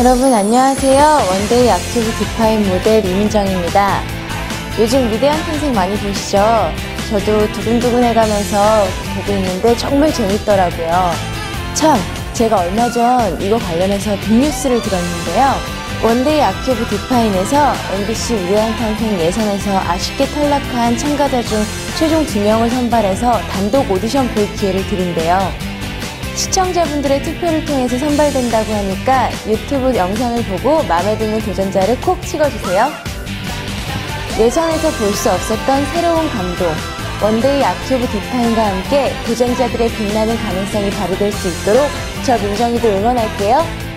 여러분 안녕하세요. 원데이 아큐브 디파인 모델 이민정입니다. 요즘 위대한 탄생 많이 보시죠? 저도 두근두근 해가면서 보고 있는데 정말 재밌더라고요. 참, 제가 얼마 전 이거 관련해서 빅뉴스를 들었는데요. 원데이 아큐브 디파인에서 MBC 위대한 탄생 예선에서 아쉽게 탈락한 참가자 중 최종 2명을 선발해서 단독 오디션 볼 기회를 드린대요. 시청자분들의 투표를 통해서 선발된다고 하니까 유튜브 영상을 보고 마음에 드는 도전자를 콕 찍어주세요. 예선에서 볼 수 없었던 새로운 감동, 원데이 아큐브 디파인과 함께 도전자들의 빛나는 가능성이 발휘될 수 있도록 저 민정이도 응원할게요.